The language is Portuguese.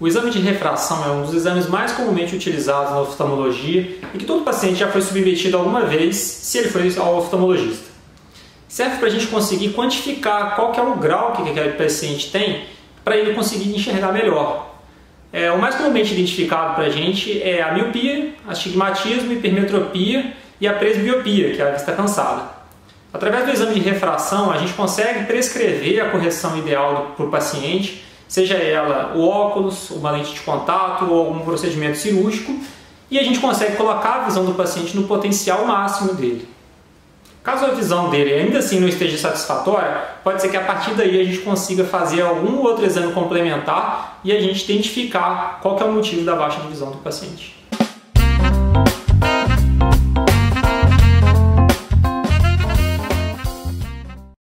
O exame de refração é um dos exames mais comumente utilizados na oftalmologia e que todo paciente já foi submetido alguma vez se ele foi ao oftalmologista. Serve para a gente conseguir quantificar qual que é o grau que aquele paciente tem para ele conseguir enxergar melhor. É, o mais comumente identificado para a gente é a miopia, astigmatismo, hipermetropia e a presbiopia, que é a vista cansada. Através do exame de refração, a gente consegue prescrever a correção ideal para o paciente seja ela o óculos, uma lente de contato ou algum procedimento cirúrgico, e a gente consegue colocar a visão do paciente no potencial máximo dele. Caso a visão dele ainda assim não esteja satisfatória, pode ser que a partir daí a gente consiga fazer algum outro exame complementar e a gente identificar qual é o motivo da baixa de visão do paciente.